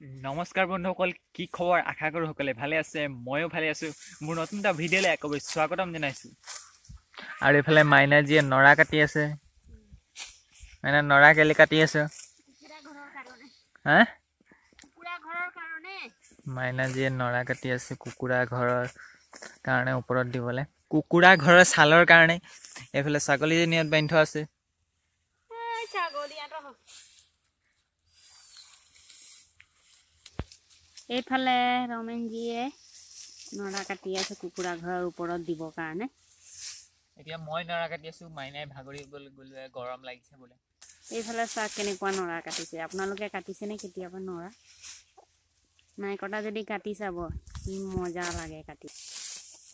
নমস্কাৰ বন্ধুসকল কি খবৰ? আশা কৰোঁ সকলে ভালে আছে ময়ো ভালে আছোঁ। মোৰ নতুন এটা ভিডিঅ'লৈ একেবাৰে স্বাগতম জনাইছোঁ। আৰু এইফালে মাইনাজীয়ে নৰা কাটি আছে। মাইনা নৰা কেলে কাটি আছে? হা? মাইনাজীয়ে নৰা কাটি আছে কুকুৰা ঘৰৰ কাৰণে ওপৰত দিবলৈ। কুকুৰা ঘৰৰ ছালৰ কাৰণে। এইফালে ছাগলীজনী ইয়াত বান্ধি থোৱা আছে। এইফালে ৰমেনজীয়ে নৰা কাটি আছে কুকুৰা ঘৰৰ ওপৰত দিবৰ কাৰণে। এতিয়া মই নৰা কাটি আছোঁ মাইনাই ভাগৰি গ'ল গ'লে গৰম লাগিছে বোলে। এইফালে চাহ কেনেকুৱা নৰা কাটিছে। আপোনালোকে কাটিছেনে কেতিয়াবা নৰা? নাই কটা যদি কাটি চাব কি মজা লাগে কাটি।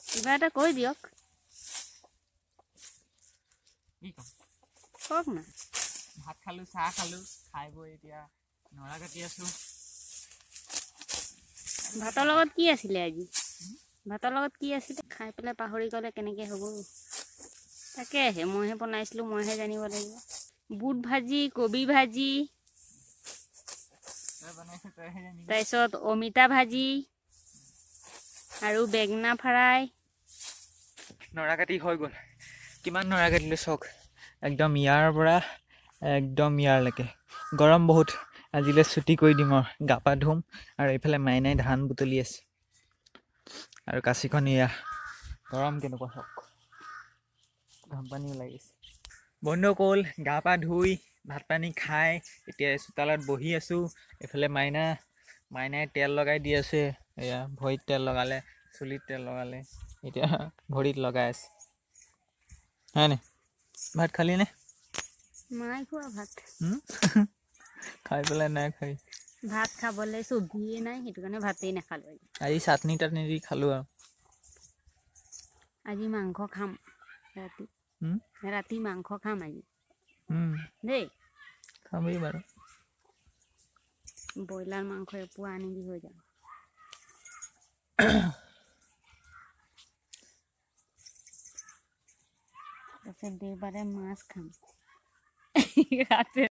কিবা এটা কৈ দিয়ক। কওক না। ভাত খালোঁ চাহ খালোঁ খাই বৈ এতিয়া নৰা কাটি আছোঁ। ভাতৰ লগত কি আছিলে আজি? ভাতৰ লগত কি আছিলে? খাই পেলাই পাহৰি গ'লে কেনেকৈ হ'ব? তাকেহে মইহে বনাইছিলোঁ মইহে জানিব লাগিব। বুট ভাজি কবি ভাজি তাৰপিছত অমিতা ভাজি আৰু বেঙেনা ফ্ৰাই। নৰা কাটি হৈ গ'ল। কিমান নৰা কাটিলোঁ চাওক? একদম ইয়াৰ পৰা একদম ইয়াৰলৈকে। গৰম বহুত। আজিলৈ ছুটি কৰি দিম আৰু গা পা ধুম আৰু এইফালে মাইনাই ধান বুটলি আছে। আৰু কাঁচিখন এয়া গৰম কেনেকুৱা চাওক ঘাম পানী ওলাই গৈছে। বন্ধুসকল গা পা ধুই ভাত পানী খাই এতিয়া চোতালত বহি আছোঁ। এইফালে মাইনা মাইনাই তেল লগাই দি আছে। এয়া ভৰিত তেল লগালে চুলিত তেল লগালে এতিয়া ভৰিত লগাই আছে। হয়নে? ভাত খালি নে? নাই খোৱা ভাত? খাই পেলাই নাই খাই ভাত খাবলৈ চব্জিয়ে নাই সেইটো কাৰণে ভাতেই নাখালোঁ আজি আজি চাটনি তাটনি দি খালোঁ আৰু আজি মাংস খাম ৰাতি হুম? ৰাতি মাংস খাম আজি হুম, দেই খাবি বাৰু ব্ৰইলাৰ মাংস এপোৱা আনিবি হৈ যাব তাৰপিছত দেওবাৰে মাছ খাম ৰাতি